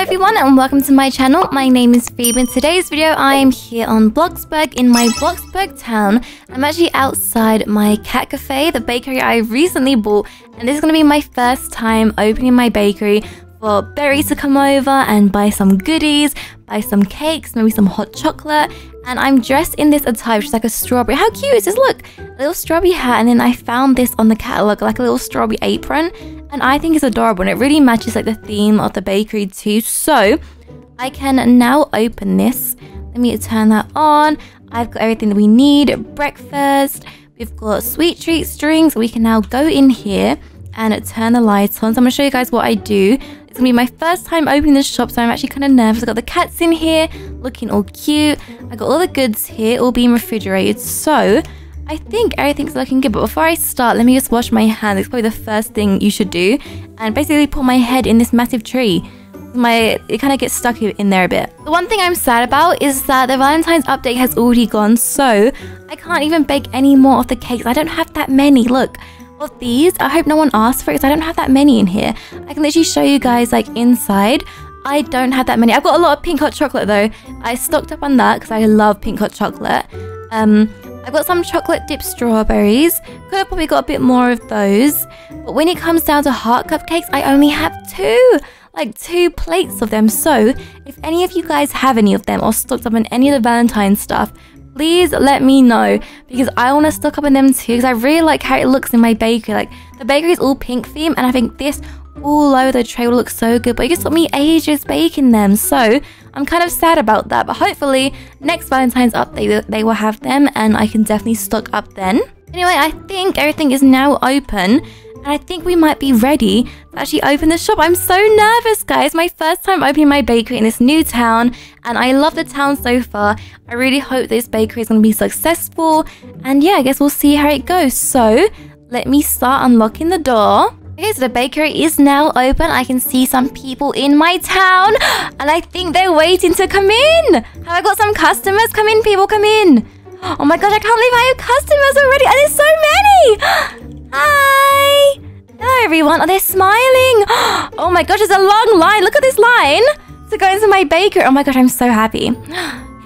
everyone and welcome to my channel. My name is Phoebe. In today's video, I am here on Bloxburg in my Bloxburg town. I'm actually outside my cat cafe, the bakery I recently bought, and this is going to be my first time opening my bakery for Berry to come over and buy some goodies, buy some cakes, maybe some hot chocolate. And I'm dressed in this attire, which is like a strawberry. How cute is this? Look, a little strawberry hat. And then I found this on the catalog, like a little strawberry apron. And I think it's adorable and it really matches like the theme of the bakery too. So I can now open this. Let me turn that on. I've got everything that we need. Breakfast. We've got sweet treats, drinks. We can now go in here and turn the lights on. So I'm to show you guys what I do. It's to be my first time opening this shop, so I'm actually kind of nervous. I've got the cats in here, looking all cute. I got all the goods here, all being refrigerated. So I think everything's looking good. But before I start, let me just wash my hands. It's probably the first thing you should do. And basically put my head in this massive tree my it kind of gets stuck in there a bit. The one thing I'm sad about is that the Valentine's update has already gone, so I can't even bake any more of the cakes. I don't have that many. Look, of these. I hope no one asked for it because I don't have that many in here. I can literally show you guys like inside. I don't have that many. I've got a lot of pink hot chocolate though. I stocked up on that because I love pink hot chocolate. Um, I've got some chocolate dipped strawberries. Could have probably got a bit more of those. But when it comes down to heart cupcakes, I only have two. Like two plates of them. So if any of you guys have any of them or stocked up on any of the Valentine stuff, please let me know because I want to stock up on them too because I really like how it looks in my bakery. Like the bakery is all pink theme and I think this all over the tray will look so good but it just took me ages baking them so I'm kind of sad about that but hopefully next Valentine's update they will have them and I can definitely stock up then. Anyway, I think everything is now open and I think we might be ready to actually open the shop. I'm so nervous, guys. My first time opening my bakery in this new town, and I love the town so far. I really hope this bakery is going to be successful. And yeah, I guess we'll see how it goes. So let me start unlocking the door. Okay, so the bakery is now open. I can see some people in my town, and I think they're waiting to come in. Have I got some customers? Come in, people, come in. Oh my god, I can't believe I have customers already, and there's so many. Hi! Hello, everyone. Oh, they're smiling. Oh my gosh, there's a long line. Look at this line to go into my bakery. Oh my gosh, I'm so happy.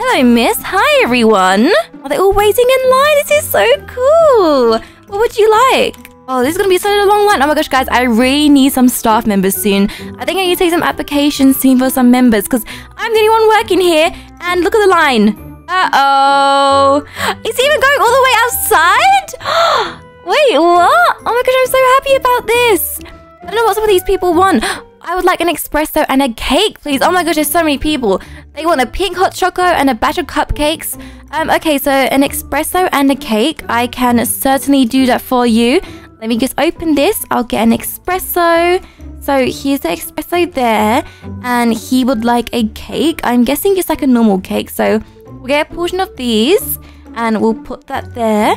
Hello, miss. Hi, everyone. Are they all waiting in line? This is so cool. What would you like? Oh, this is to be such a long line. Oh my gosh, guys, I really need some staff members soon. I think I need to take some applications soon for some members because I'm the only one working here. And look at the line. Uh-oh. It's even going all the way outside? Wait, what? Oh my gosh, I'm so happy about this. I don't know what some of these people want. I would like an espresso and a cake, please. Oh my gosh, there's so many people. They want a pink hot choco and a batch of cupcakes. Um, okay, so an espresso and a cake. I can certainly do that for you. Let me just open this. I'll get an espresso. So here's the espresso there. And he would like a cake. I'm guessing it's like a normal cake. So we'll get a portion of these and we'll put that there.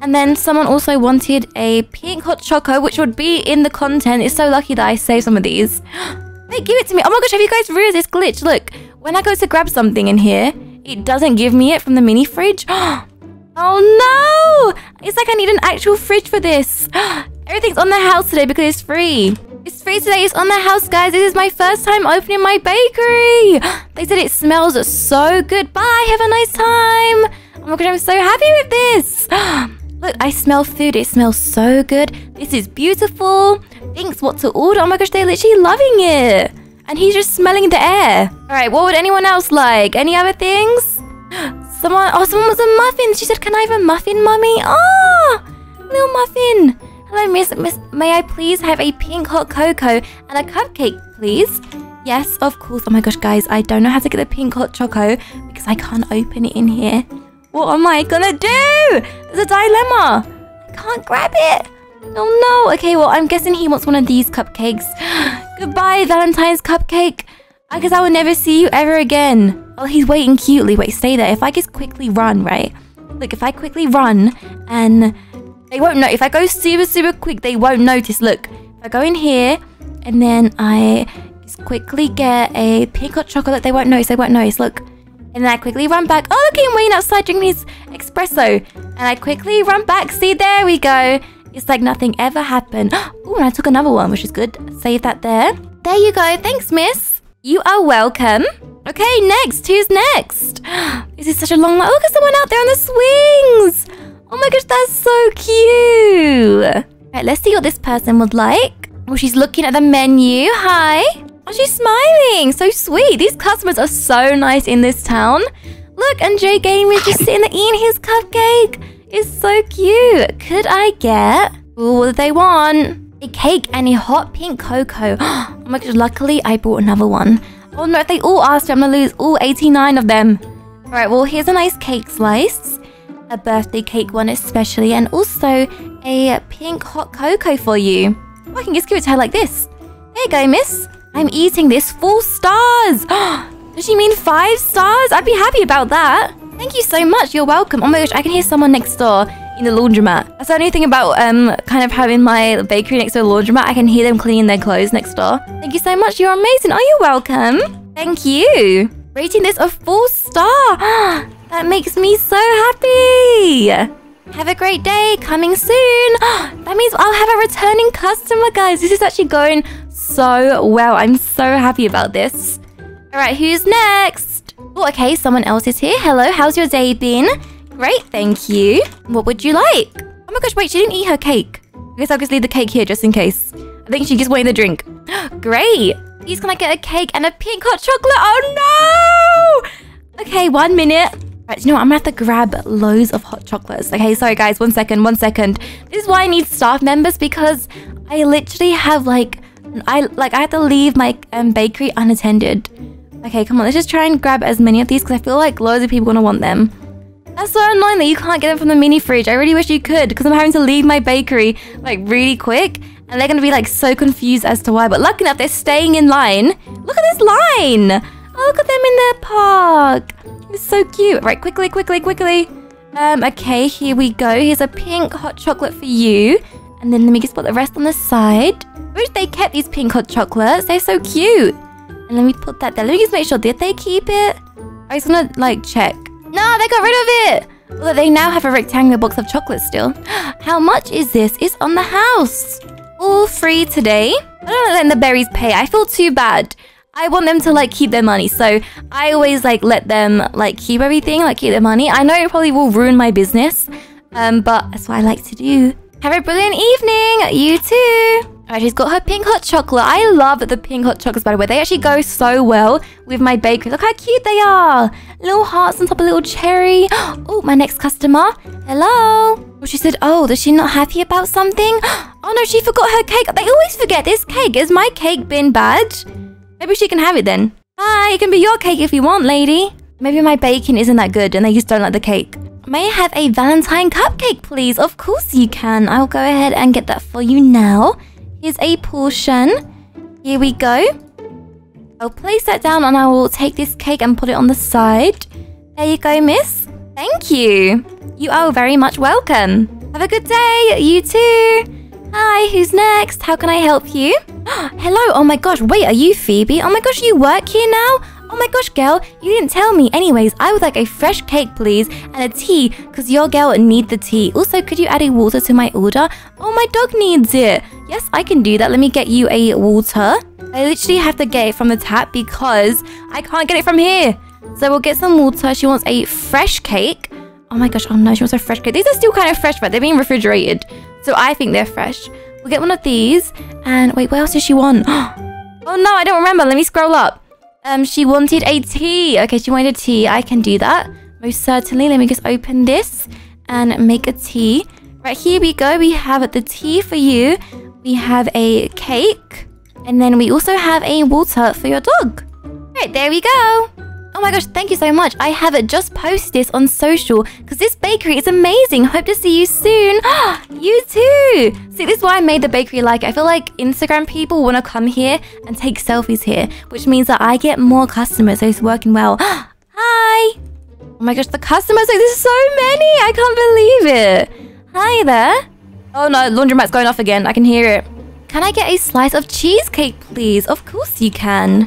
And then someone also wanted a pink hot choco, which would be in the content. It's so lucky that I saved some of these. Wait, give it to me. Oh my gosh, have you guys realized this glitch? Look, when I go to grab something in here, it doesn't give me it from the mini fridge. Oh no! It's like I need an actual fridge for this. Everything's on the house today because it's free. It's free today. It's on the house, guys. This is my first time opening my bakery. They said it smells so good. Bye. Have a nice time. Oh my gosh, I'm so happy with this. Look, I smell food. It smells so good. This is beautiful. Thanks. what to order. Oh my gosh, they're literally loving it. And he's just smelling the air. All right, what would anyone else like? Any other things? Someone, oh, someone was a muffin. She said, can I have a muffin, mummy? Oh, ah, little muffin. Hello, miss. Miss, may I please have a pink hot cocoa and a cupcake, please? Yes, of course. Oh my gosh, guys, I don't know how to get the pink hot choco because I can't open it in here. What am I gonna do? There's a dilemma. I can't grab it. Oh no. Okay, well, I'm guessing he wants one of these cupcakes. Goodbye, Valentine's cupcake. I guess I will never see you ever again. Oh, he's waiting cutely. Wait, stay there. If I just quickly run, right? Look, if I quickly run and they won't know. If I go super, super quick, they won't notice. Look, if I go in here and then I just quickly get a pink hot chocolate, they won't notice. They won't notice. Look. And then I quickly run back. Oh, look, I'm waiting outside drinking his espresso. And I quickly run back. See, there we go. It's like nothing ever happened. Oh, and I took another one, which is good. Save that there. There you go. Thanks, miss. You are welcome. Okay, next. Who's next? This is such a long line. Oh, look at someone out there on the swings. Oh my gosh, that's so cute. Right, let's see what this person would like. Oh, she's looking at the menu. Hi. Oh, she's smiling. So sweet. These customers are so nice in this town. Look, and Jay Game is just sitting there eating his cupcake. It's so cute. Could I get... Ooh, what do they want? A cake and a hot pink cocoa. Oh my gosh, luckily I bought another one. Oh no, they all asked, I'm gonna lose all 89 of them. Alright, well, here's a nice cake slice. A birthday cake one especially, and also a pink hot cocoa for you. Oh, I can just give it to her like this. There you go, miss. I'm eating this full stars. Does she mean five stars? I'd be happy about that. Thank you so much. You're welcome. Oh my gosh, I can hear someone next door in the laundromat. That's the only thing about um kind of having my bakery next to a laundromat. I can hear them cleaning their clothes next door. Thank you so much. You're amazing. Are you welcome? Thank you. Rating this a full star. that makes me so happy. Have a great day. Coming soon. that means I'll have a returning customer, guys. This is actually going so well. I'm so happy about this. All right, who's next? Oh, okay, someone else is here. Hello, how's your day been? Great, thank you. What would you like? Oh my gosh, wait, she didn't eat her cake. I guess I'll just leave the cake here just in case. I think she just wanted the drink. Great. Can I get a cake and a pink hot chocolate? Oh no! Okay, one minute. Right, you know what? I'm gonna have to grab loads of hot chocolates. Okay, sorry guys, one second, one second. This is why I need staff members because I literally have like, I like I have to leave my um, bakery unattended. Okay, come on, let's just try and grab as many of these because I feel like loads of people are gonna want them. That's so annoying that you can't get them from the mini fridge. I really wish you could because I'm having to leave my bakery like really quick and they're going to be like so confused as to why. But lucky enough, they're staying in line. Look at this line. Oh, look at them in their park. It's so cute. Right, quickly, quickly, quickly. Um, okay, here we go. Here's a pink hot chocolate for you. And then let me just put the rest on the side. I wish they kept these pink hot chocolates. They're so cute. And let me put that there. Let me just make sure. Did they keep it? I just want to like check. No, they got rid of it! Well, they now have a rectangular box of chocolate still. How much is this? It's on the house. All free today. I don't let the berries pay. I feel too bad. I want them to like keep their money. So I always like let them like keep everything, like keep their money. I know it probably will ruin my business. Um, but that's what I like to do. Have a brilliant evening. You too. Alright, she's got her pink hot chocolate. I love the pink hot chocolates, by the way. They actually go so well with my bakery. Look how cute they are. Little hearts on top of little cherry. Oh, my next customer. Hello. Well, she said, oh, is she not happy about something? Oh, no, she forgot her cake. They always forget this cake. Is my cake been bad? Maybe she can have it then. Hi, it can be your cake if you want, lady. Maybe my baking isn't that good and they just don't like the cake. May I have a Valentine cupcake, please? Of course you can. I'll go ahead and get that for you now. Here's a portion. Here we go. I'll place that down and I will take this cake and put it on the side. There you go, miss. Thank you. You are very much welcome. Have a good day. You too. Hi, who's next? How can I help you? Hello. Oh my gosh. Wait, are you Phoebe? Oh my gosh, you work here now? Oh my gosh, girl, you didn't tell me. Anyways, I would like a fresh cake, please, and a tea, because your girl need the tea. Also, could you add a water to my order? Oh, my dog needs it. Yes, I can do that. Let me get you a water. I literally have to get it from the tap because I can't get it from here. So we'll get some water. She wants a fresh cake. Oh my gosh, oh no, she wants a fresh cake. These are still kind of fresh, but they're being refrigerated. So I think they're fresh. We'll get one of these. And wait, what else does she want? Oh no, I don't remember. Let me scroll up. Um, she wanted a tea. Okay, she wanted a tea. I can do that. Most certainly. Let me just open this and make a tea. Right, here we go. We have the tea for you. We have a cake. And then we also have a water for your dog. Right, there we go. Oh my gosh, thank you so much. I have just posted this on social because this bakery is amazing. Hope to see you soon. you too. See, this is why I made the bakery like. I feel like Instagram people want to come here and take selfies here, which means that I get more customers. So it's working well. Hi. Oh my gosh, the customers, like, there's so many. I can't believe it. Hi there. Oh no, laundromat's going off again. I can hear it. Can I get a slice of cheesecake, please? Of course you can.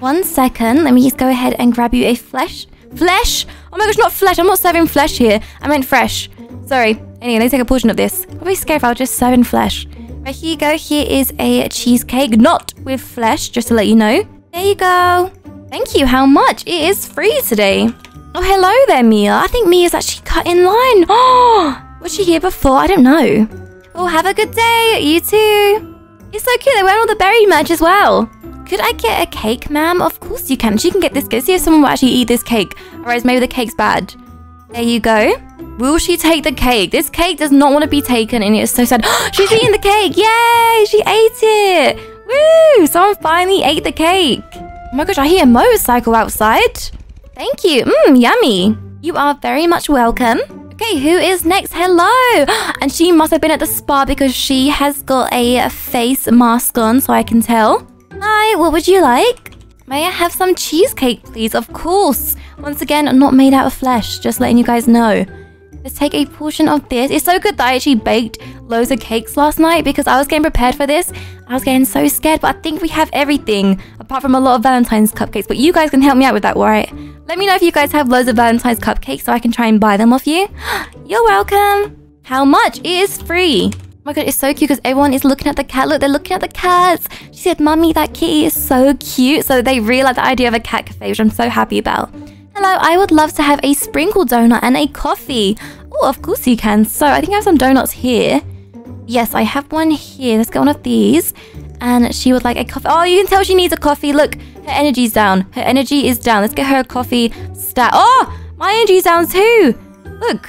One second. Let me just go ahead and grab you a flesh. Flesh? Oh my gosh, not flesh. I'm not serving flesh here. I meant fresh. Sorry. Anyway, let me take a portion of this. I'll be scared if I was just serving flesh. Right, here you go. Here is a cheesecake. Not with flesh, just to let you know. There you go. Thank you. How much? It is free today. Oh, hello there, Mia. I think Mia's actually cut in line. Oh, was she here before? I don't know. Oh, have a good day. You too. It's so cute. They're wearing all the berry merch as well. Could I get a cake, ma'am? Of course you can. She can get this. Go see if someone will actually eat this cake. Otherwise, maybe the cake's bad. There you go. Will she take the cake? This cake does not want to be taken and it's so sad. She's eating the cake. Yay! She ate it. Woo! Someone finally ate the cake. Oh my gosh, I hear a motorcycle outside. Thank you. Mmm, yummy. You are very much welcome. Okay, who is next? Hello! And she must have been at the spa because she has got a face mask on, so I can tell. Hi, what would you like? May I have some cheesecake, please? Of course. Once again, not made out of flesh, just letting you guys know. Let's take a portion of this. It's so good that I actually baked loads of cakes last night because I was getting prepared for this. I was getting so scared, but I think we have everything apart from a lot of Valentine's cupcakes. But you guys can help me out with that, right? Let me know if you guys have loads of Valentine's cupcakes so I can try and buy them off you. You're welcome. How much? It is free. Oh my god, it's so cute because everyone is looking at the cat. Look, they're looking at the cats. She said, Mummy, that kitty is so cute. So they really like the idea of a cat cafe, which I'm so happy about. Hello, I would love to have a sprinkle donut and a coffee. Oh, of course you can. So I think I have some donuts here. Yes, I have one here. Let's get one of these. And she would like a coffee. Oh, you can tell she needs a coffee. Look, her energy's down. Her energy is down. Let's get her a coffee stat. Oh, my energy's down too. Look.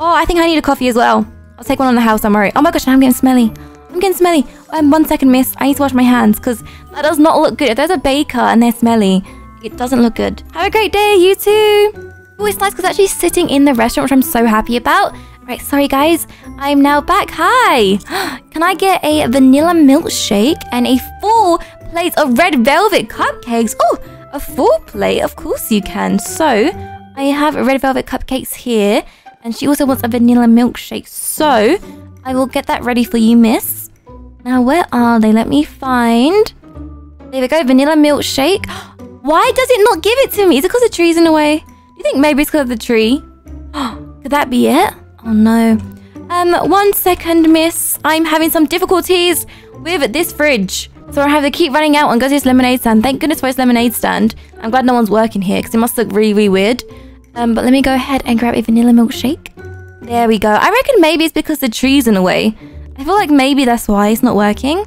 Oh, I think I need a coffee as well. I'll take one on the house, don't worry. Oh my gosh, I'm getting smelly. I'm getting smelly. Um, one second, miss. I need to wash my hands because that does not look good. If there's a baker and they're smelly, it doesn't look good. Have a great day, you too. Oh, it's nice because actually sitting in the restaurant, which I'm so happy about. Right, sorry guys. I'm now back. Hi. Can I get a vanilla milkshake and a full plate of red velvet cupcakes? Oh, a full plate? Of course you can. So, I have red velvet cupcakes here. And she also wants a vanilla milkshake. So, I will get that ready for you, miss. Now, where are they? Let me find... There we go, vanilla milkshake. Why does it not give it to me? Is it because the tree's in the way? Do you think maybe it's because of the tree? Could that be it? Oh no. Um, one second, miss. I'm having some difficulties with this fridge. So I have to keep running out and go to this lemonade stand. Thank goodness for this lemonade stand. I'm glad no one's working here because it must look really, really weird. Um, but let me go ahead and grab a vanilla milkshake. There we go. I reckon maybe it's because the tree's in the way. I feel like maybe that's why it's not working.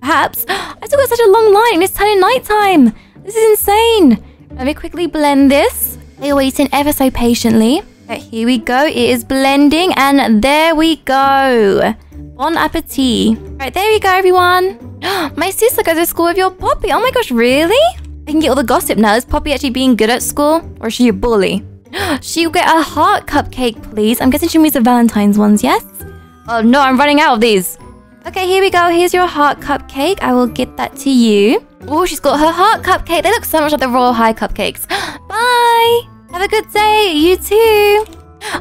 Perhaps. I still got such a long line. It's turning nighttime. This is insane. Let me quickly blend this. They're waiting ever so patiently. Right, here we go. It is blending and there we go. Bon appetit. Right, there we go, everyone. my sister goes to school with your Poppy. Oh my gosh, really? I can get all the gossip now. Is Poppy actually being good at school? Or is she a bully? She'll get a heart cupcake, please. I'm guessing she means the Valentine's ones, yes? Oh no, I'm running out of these. Okay, here we go. Here's your heart cupcake. I will get that to you. Oh, she's got her heart cupcake. They look so much like the Royal High cupcakes. Bye. Have a good day. You too.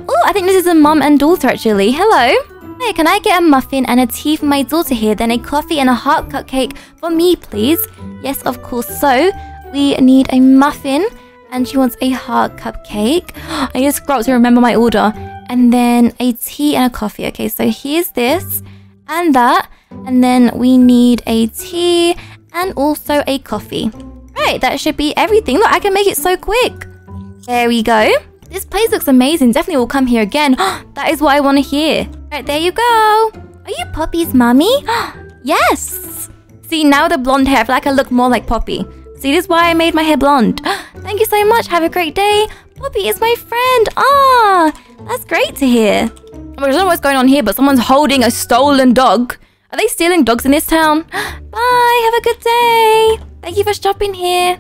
Oh, I think this is a mum and daughter actually. Hello. Hey, can I get a muffin and a tea for my daughter here, then a coffee and a heart cupcake for me, please? Yes, of course. So, we need a muffin and she wants a heart cupcake. I just forgot to remember my order. And then a tea and a coffee. Okay, so here's this and that. And then we need a tea and also a coffee. Right, that should be everything. Look, I can make it so quick. There we go. This place looks amazing. Definitely will come here again. that is what I want to hear. Right, there you go. Are you Poppy's mummy? yes. See, now the blonde hair, I feel like I look more like Poppy. See, this is why I made my hair blonde. Thank you so much. Have a great day. Poppy is my friend. Ah, that's great to hear. I don't know what's going on here, but someone's holding a stolen dog. Are they stealing dogs in this town? Bye, have a good day. Thank you for stopping here.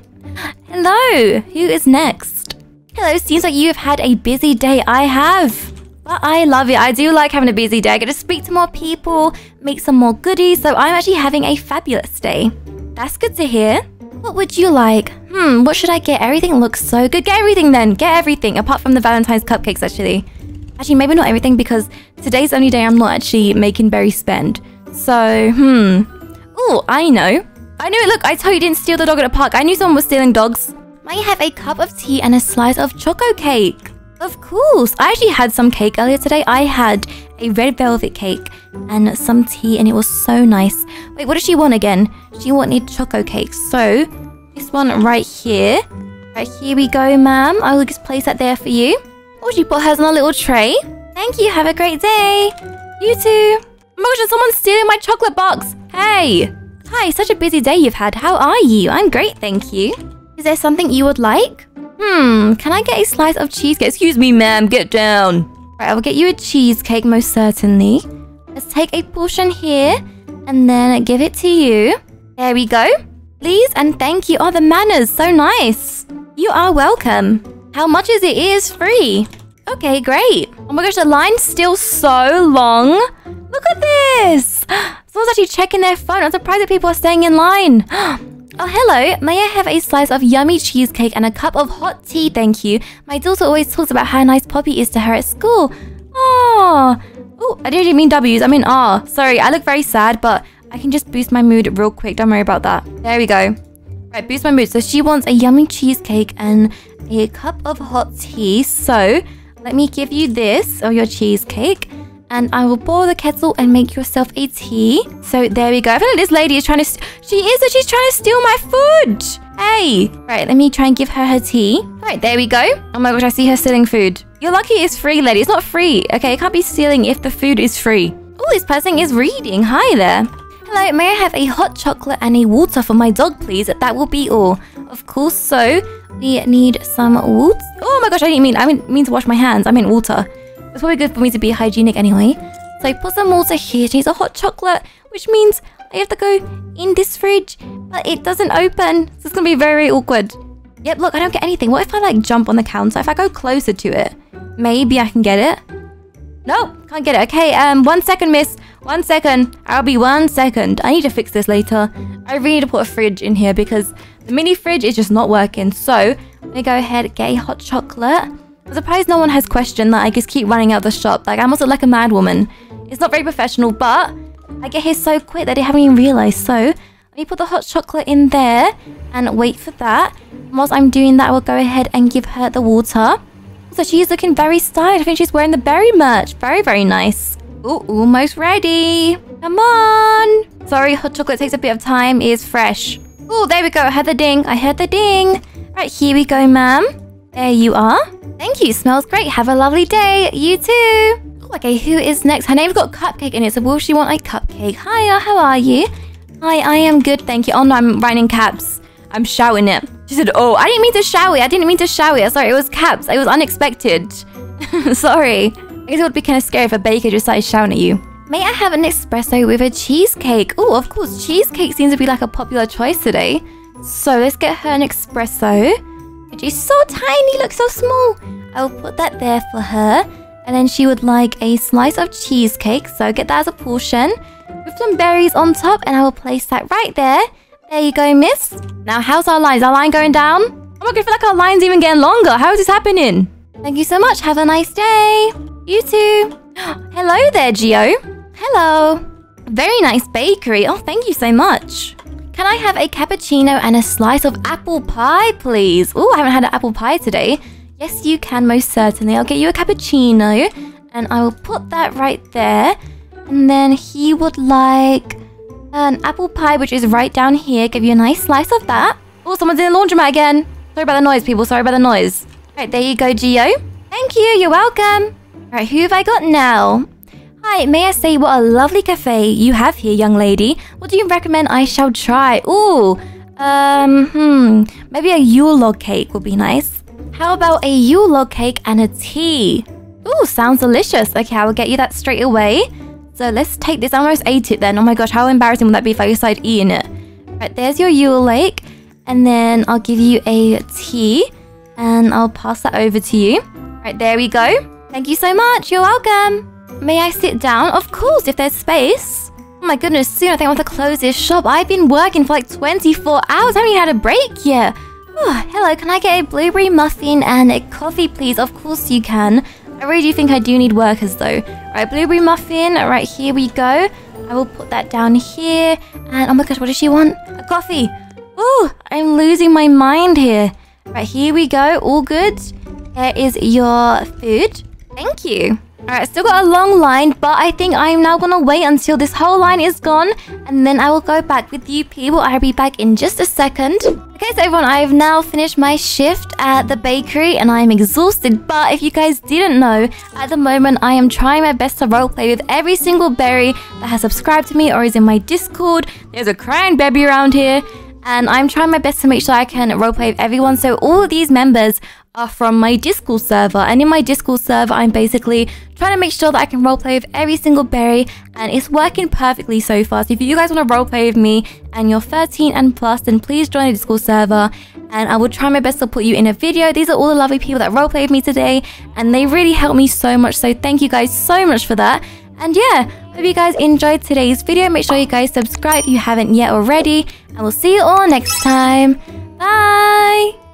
Hello, who is next? Hello, seems like you have had a busy day. I have. But I love it. I do like having a busy day. I get to speak to more people, make some more goodies, so I'm actually having a fabulous day. That's good to hear. What would you like? Hmm, what should I get? Everything looks so good. Get everything then. Get everything, apart from the Valentine's cupcakes, actually. Actually, maybe not everything because today's the only day I'm not actually making Berry spend. So, hmm. Oh, I know. I knew it. Look, I told you didn't steal the dog at the park. I knew someone was stealing dogs. Might have a cup of tea and a slice of choco cake. Of course. I actually had some cake earlier today. I had a red velvet cake and some tea and it was so nice. Wait, what does she want again? She wanted choco cake. So, this one right here. Right, here we go, ma'am. I will just place that there for you. Oh, she put hers on a little tray. Thank you. Have a great day. You too. Gosh, someone's stealing my chocolate box. Hey. Hi, such a busy day you've had. How are you? I'm great, thank you. Is there something you would like? Hmm, can I get a slice of cheesecake? Excuse me, ma'am, get down. Right, I will get you a cheesecake, most certainly. Let's take a portion here and then give it to you. There we go. Please and thank you. Oh, the manners, so nice. You are welcome. How much is it? It is free. Okay, great. Oh my gosh, the line's still so long. Look at this. Someone's actually checking their phone. I'm surprised that people are staying in line. Oh, hello. May I have a slice of yummy cheesecake and a cup of hot tea, thank you. My daughter always talks about how nice Poppy is to her at school. Oh, oh, I didn't mean W's. I mean R. Sorry, I look very sad, but I can just boost my mood real quick. Don't worry about that. There we go. Right, boost my mood. So she wants a yummy cheesecake and a cup of hot tea. So let me give you this, or your cheesecake. And I will boil the kettle and make yourself a tea. So there we go. I feel like this lady is trying to... She is, she's trying to steal my food. Hey. Right, let me try and give her her tea. Right, there we go. Oh my gosh, I see her stealing food. You're lucky it's free, lady. It's not free. Okay, it can't be stealing if the food is free. Oh, this person is reading. Hi there. Hello, may I have a hot chocolate and a water for my dog, please? That will be all. Of course, so we need some water. Oh my gosh, I didn't mean I didn't mean to wash my hands. I meant water. It's probably good for me to be hygienic anyway. So I put some water here. She needs a hot chocolate, which means I have to go in this fridge, but it doesn't open. So it's gonna be very awkward. Yep, look, I don't get anything. What if I like jump on the counter? If I go closer to it, maybe I can get it. Nope, can't get it. Okay, um, one second, miss. One second. I'll be one second. I need to fix this later. I really need to put a fridge in here because the mini fridge is just not working. So, let me go ahead get a hot chocolate. I'm surprised no one has questioned that I just keep running out the shop. Like, I must look like a mad woman. It's not very professional, but I get here so quick that they haven't even realized. So, let me put the hot chocolate in there and wait for that. And whilst I'm doing that, I will go ahead and give her the water. So she's looking very stylish. I think she's wearing the berry merch. Very, very nice. Oh, almost ready. Come on. Sorry, hot chocolate takes a bit of time. It is fresh. Oh, there we go. I heard the ding. I heard the ding. Right, here we go, ma'am. There you are. Thank you. Smells great. Have a lovely day. You too. okay, who is next? Her name's got cupcake in it, so will she want a cupcake? Hiya, how are you? Hi, I am good, thank you. Oh no, I'm writing caps. I'm shouting it. She said, oh, I didn't mean to shout. I didn't mean to shout it. Sorry, it was caps. It was unexpected. Sorry. I guess it would be kind of scary if a baker just started shouting at you. May I have an espresso with a cheesecake? Oh, of course, cheesecake seems to be like a popular choice today. So let's get her an espresso. She's so tiny, looks so small. I'll put that there for her. And then she would like a slice of cheesecake, so get that as a portion. With some berries on top, and I will place that right there. There you go, miss. Now, how's our line? Is our line going down? Oh my god, I feel like our line's even getting longer. How is this happening? Thank you so much. Have a nice day. You too. Hello there, Geo. Hello. Very nice bakery. Oh, thank you so much. Can I have a cappuccino and a slice of apple pie, please? Oh, I haven't had an apple pie today. Yes, you can, most certainly. I'll get you a cappuccino, and I will put that right there. And then he would like an apple pie, which is right down here. Give you a nice slice of that. Oh, someone's in the laundromat again. Sorry about the noise, people. Sorry about the noise. Right, there you go, Geo. Thank you. You're welcome. All right, who have I got now? Hi, may I say what a lovely cafe you have here, young lady. What do you recommend I shall try? Ooh, um, hmm, maybe a Yule log cake would be nice. How about a Yule log cake and a tea? Ooh, sounds delicious. Okay, I will get you that straight away. So let's take this. I almost ate it then. Oh my gosh, how embarrassing would that be if I started eating it? Right, there's your Yule lake. And then I'll give you a tea. And I'll pass that over to you. Right, there we go. Thank you so much. You're welcome. May I sit down? Of course, if there's space. Oh my goodness, soon I think I want to close this shop. I've been working for like 24 hours. I haven't even had a break yet. Oh, hello, can I get a blueberry muffin and a coffee, please? Of course you can. I really do think I do need workers though. Right, blueberry muffin. Right, here we go. I will put that down here. And oh my gosh, what does she want? A coffee. Oh, I'm losing my mind here. Right, here we go. All good. There is your food. Thank you. Alright, still got a long line, but I think I am now gonna wait until this whole line is gone, and then I will go back with you people. I'll be back in just a second. Okay, so everyone, I have now finished my shift at the bakery, and I am exhausted, but if you guys didn't know, at the moment, I am trying my best to roleplay with every single berry that has subscribed to me or is in my Discord. There's a crying baby around here, and I'm trying my best to make sure I can roleplay with everyone. So all of these members are from my Discord server. And in my Discord server, I'm basically trying to make sure that I can roleplay with every single berry. And it's working perfectly so far. So if you guys want to roleplay with me and you're 13 and plus, then please join the Discord server. And I will try my best to put you in a video. These are all the lovely people that roleplay with me today. And they really helped me so much. So thank you guys so much for that. And yeah, hope you guys enjoyed today's video. Make sure you guys subscribe if you haven't yet already. And we'll see you all next time. Bye!